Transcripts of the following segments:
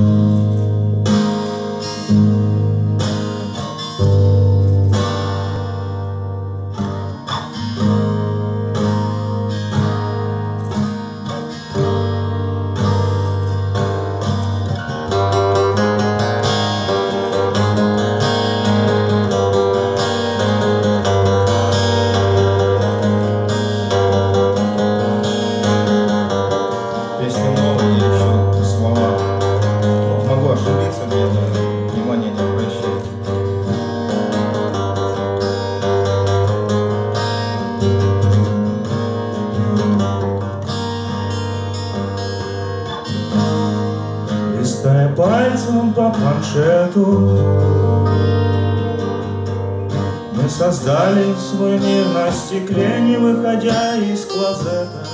Oh. Пальцем по планшету. Мы создали свой мир на стекле, не выходя из клозета.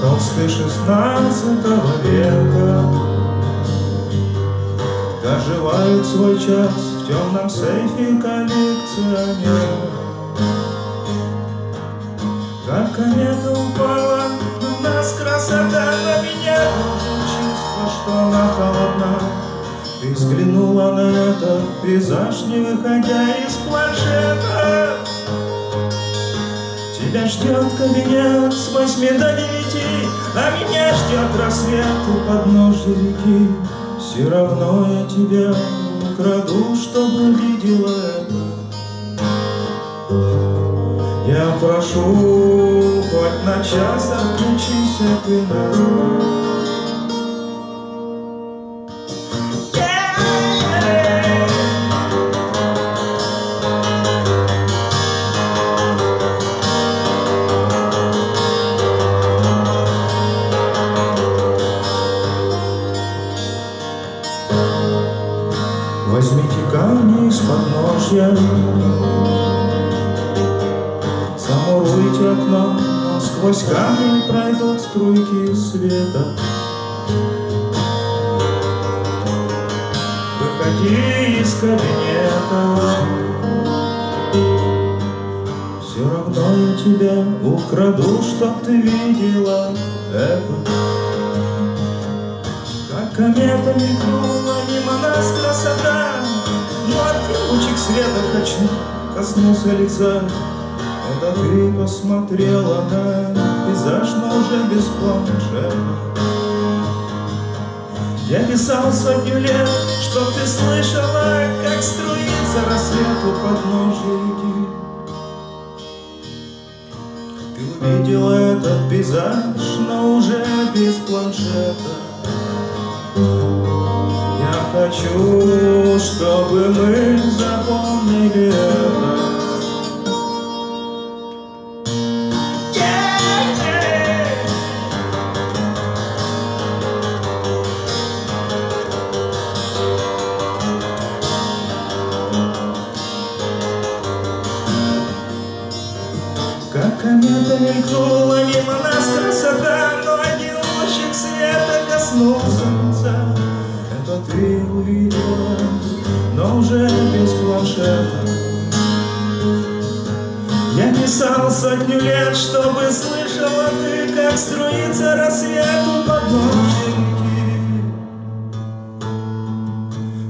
Холсты шестнадцатого века. Доживают свой час в темном сейфе коллекционера как комета упала нас красота на меня. Чувство, что она холодна. Ты взглянула на этот пейзаж, не выходя из планшета. Тебя ждет кабинет с восьми до девяти А меня ждет рассвет у подножья реки. Все равно я тебя украду, чтобы видела это. Я прошу, хоть на час отключись от вина. Сквозь камни пройдут струйки света. Выходи из кабинета, Все равно я тебя украду, чтоб ты видела это. Как комета мелькнула мимо нас красота, один лучик света качнул, коснулся лица. Ты посмотрела на пейзаж, но уже без планшета. Я писал сотню лет, чтоб ты слышала, как струится рассвет у подножья. Ты увидела этот пейзаж, но уже без планшета. Я хочу, чтобы мы запомнили это. Но уже без планшета. Я писал сотню лет, чтобы слышала ты, как струится рассвет у подножья реки.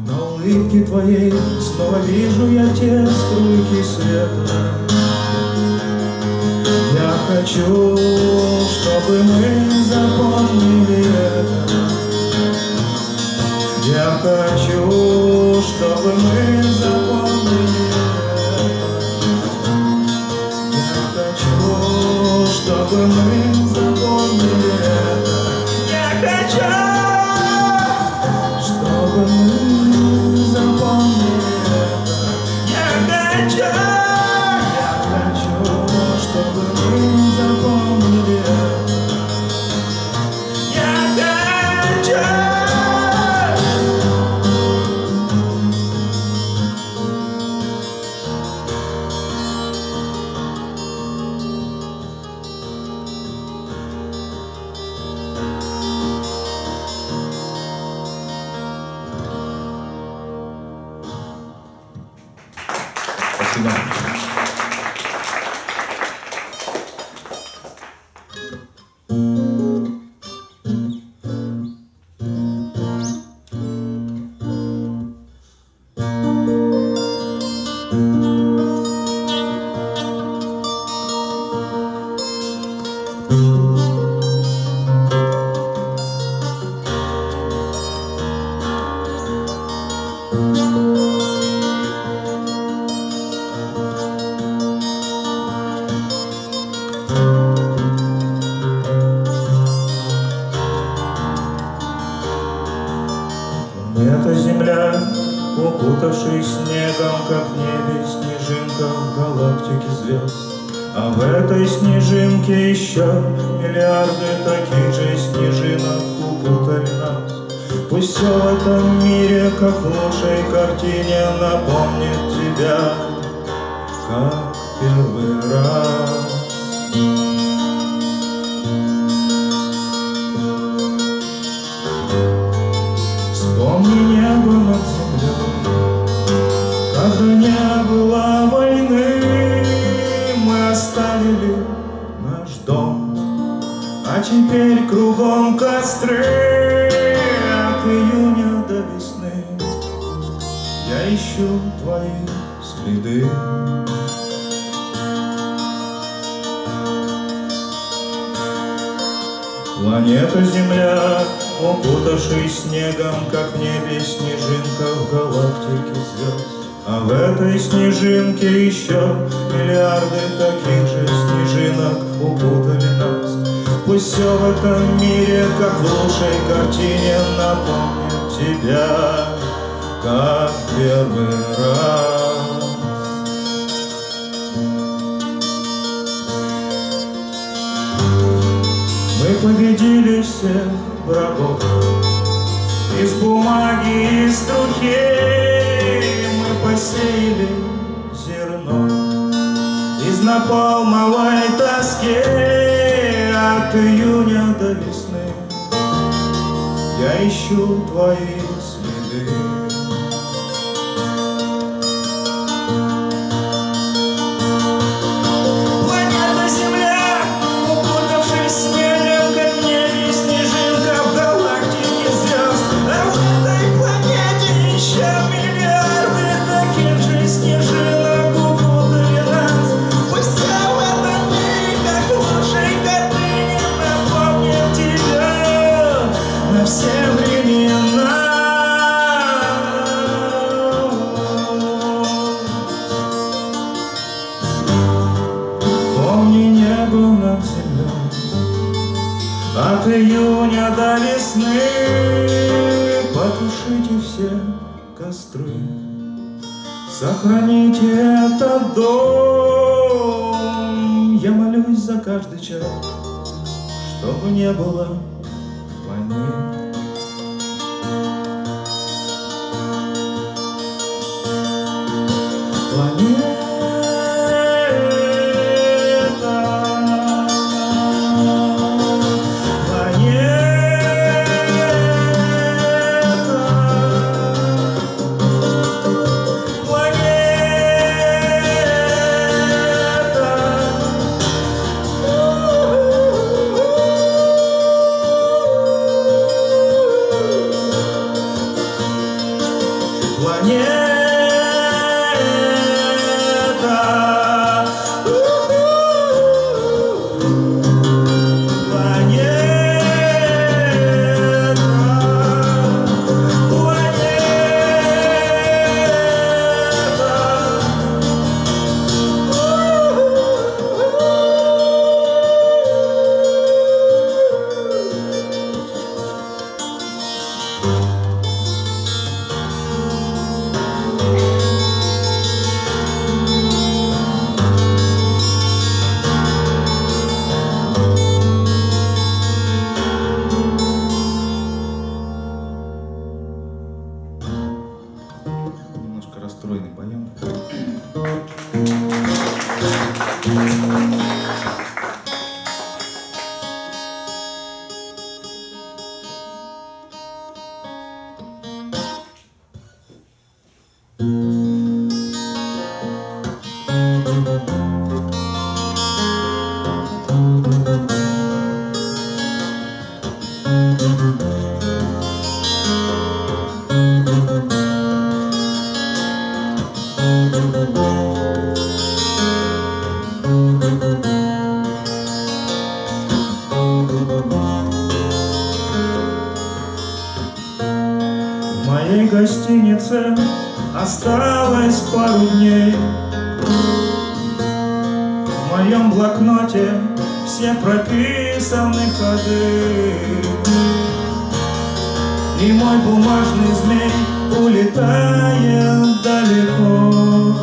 На улыбке твоей снова вижу я те струйки света. Я хочу, чтобы мы запомнили это. Я хочу, чтобы в этой снежинке еще миллиарды таких же снежинок укутали нас. Пусть все в этом мире, как в лучшей картине, напомнит тебя, как первый раз. Теперь кругом костры от июня до весны. Я ищу твои следы. Планета Земля, укутавшись снегом, как в небе снежинка в галактике звезд. А в этой снежинке еще миллиарды таких же снежинок укутали нас. Пусть все в этом мире, как в лучшей картине, напомнит тебя, как первый раз. Мы победили всех врагов Из бумаги, из трухей Мы посеяли зерно Из напалмовой тоски От июня до весны. Я ищу твои следы От июня до весны Потушите все костры. Сохраните этот дом. Я молюсь за каждый час Чтобы не было войны гостинице осталось пару дней. В моем блокноте все прописаны ходы. И мой бумажный змей улетает далеко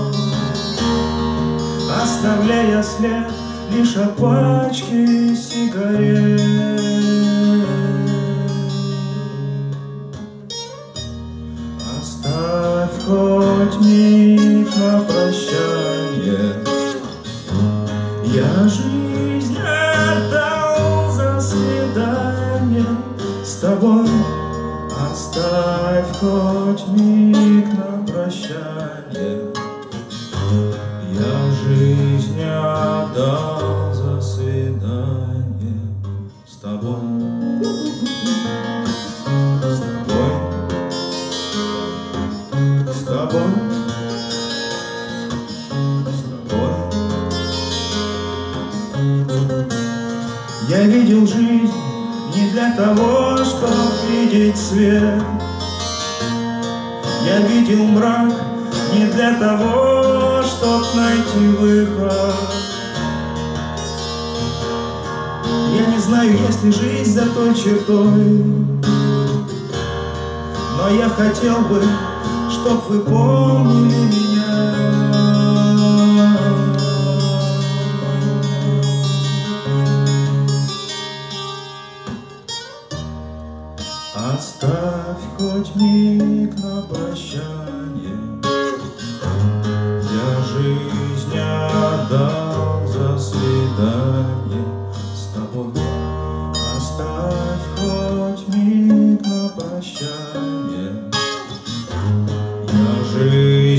Оставляя след лишь от пачки сигарет мрак не для того, чтобы найти выход. Я не знаю, есть ли жизнь за той чертой, но я хотел бы, чтоб вы помнили меня. Оставь хоть миг на прощание,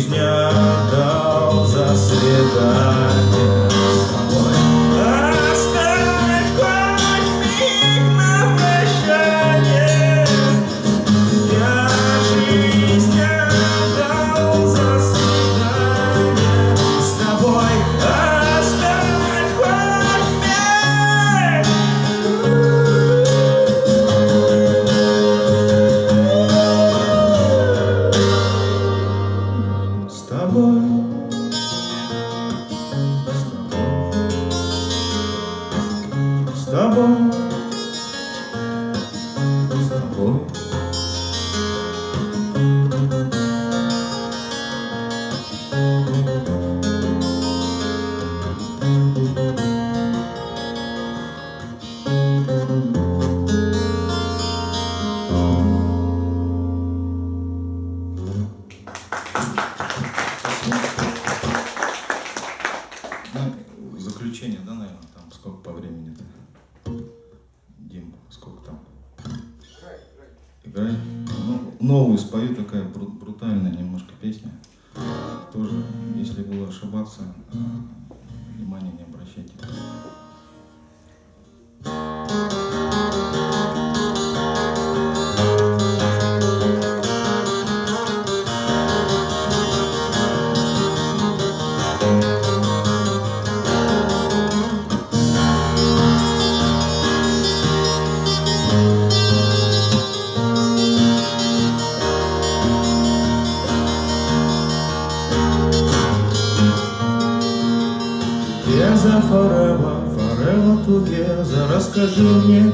жизнь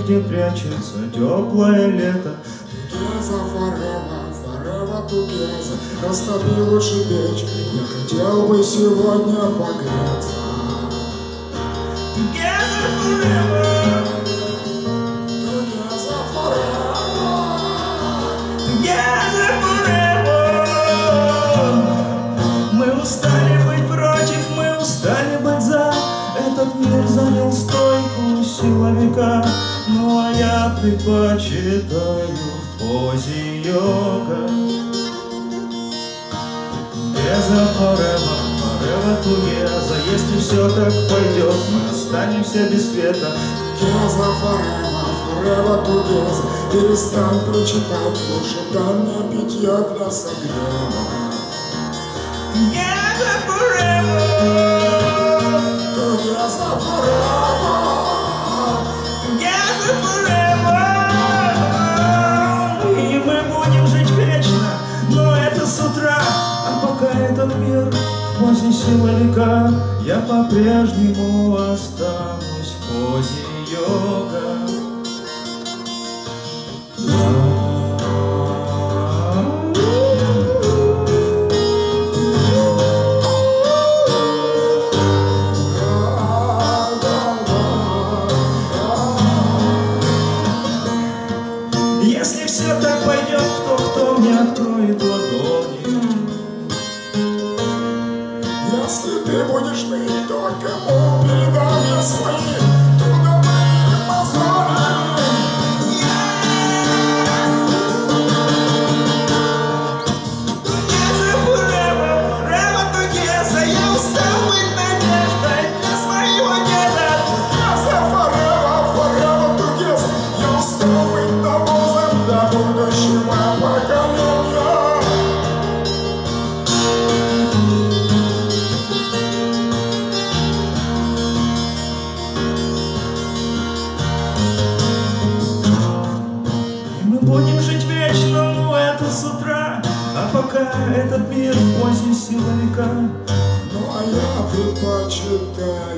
где прячется теплое лето. Together forever, forever together Растопи лучше печь, я хотел бы сегодня погреться предпочитаю в позе йога. Together forever, forever together Если все так пойдет, мы останемся без света. Together forever, forever together Перестань прочитать, лучше дай мне питье для согрева по-прежнему.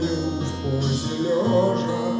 землю пусть позе.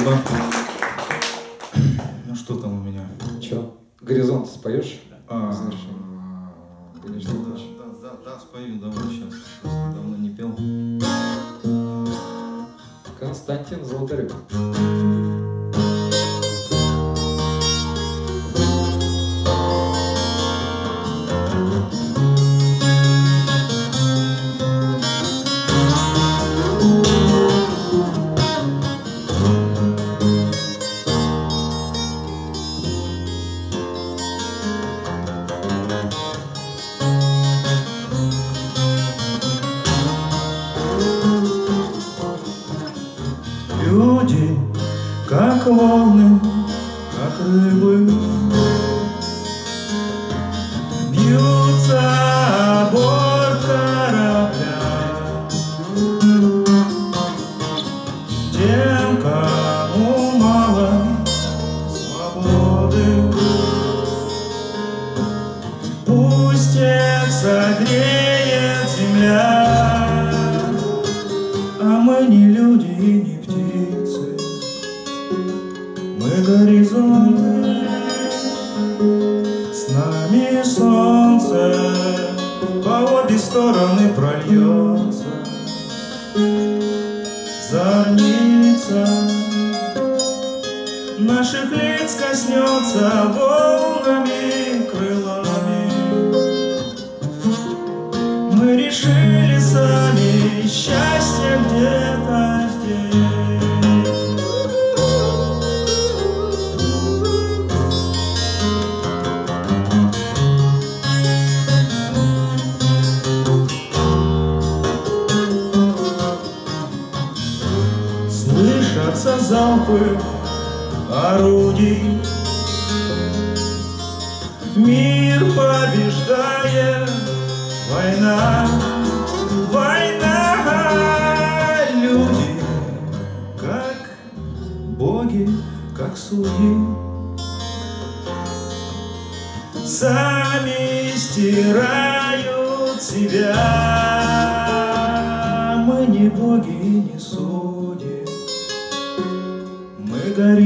Спасибо. Ну что там у меня? Че? Горизонт споешь? Конечно. А, да, да, да, да, спою, давай сейчас. Просто давно не пел. Константин Золотарев. calling. солнце по обе стороны прольется, зарница. наших лиц коснется волнами крылами. Мы решили сами счастье где-то. толпы орудий. Мир побеждает, война, война, люди, как боги, как судьи. Сами стирают себя, мы не боги,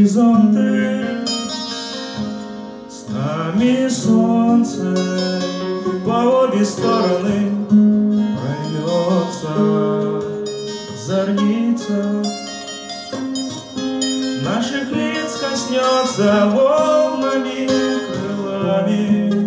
горизонты С нами солнце по обе стороны Прольется зорница Наших лиц коснется волнами крылами.